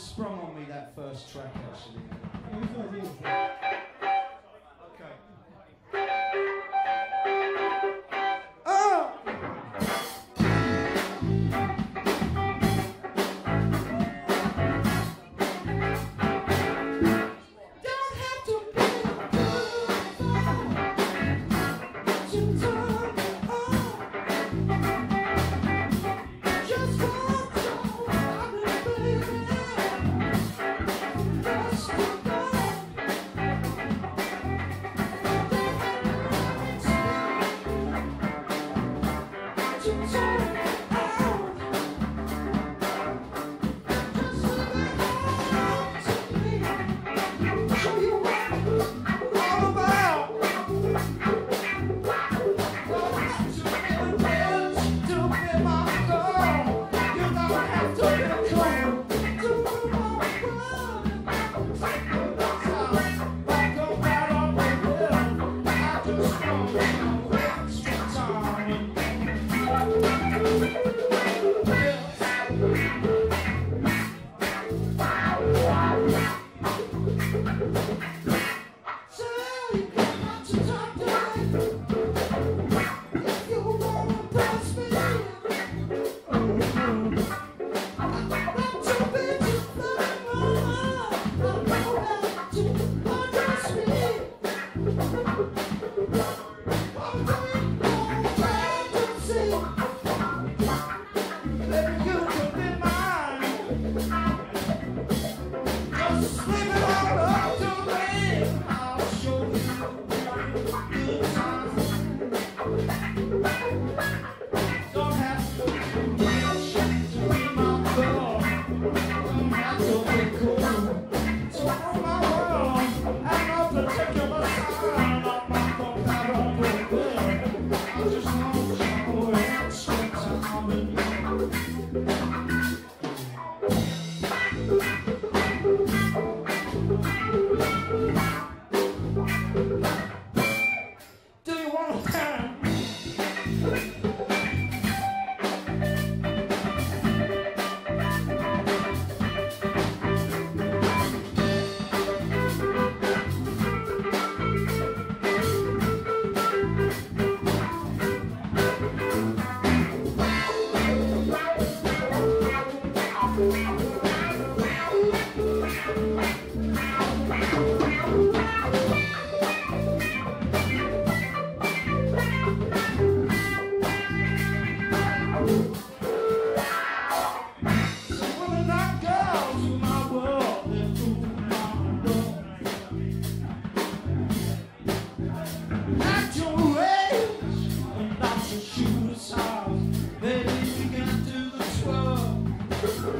sprung on me that first track actually.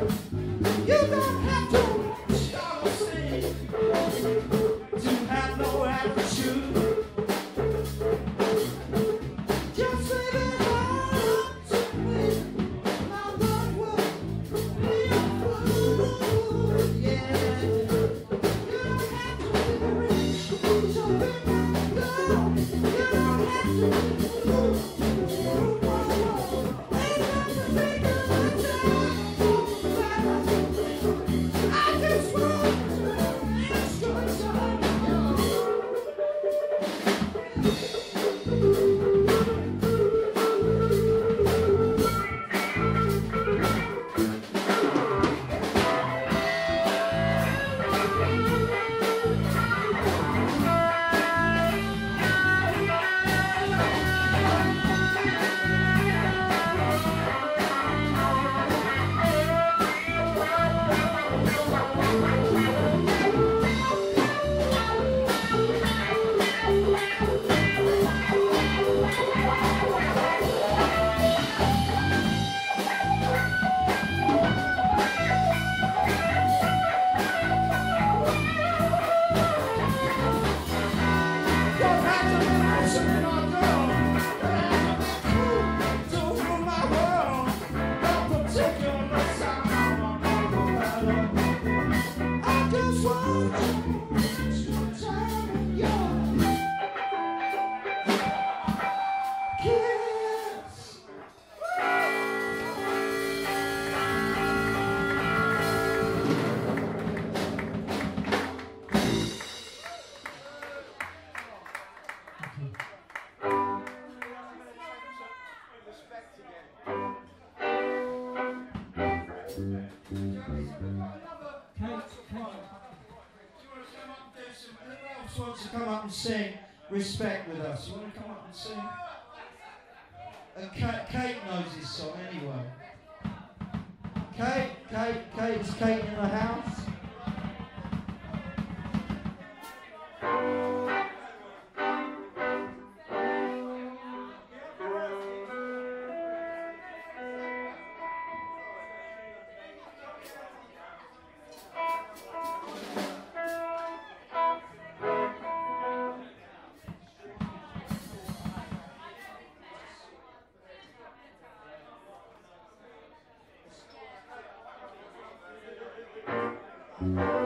Yeah. Kate, else wants to come up and sing Respect with us? You want to come up and sing? And Kate, Kate knows this song anyway. Kate, Kate, Kate, is Kate in the house? Thank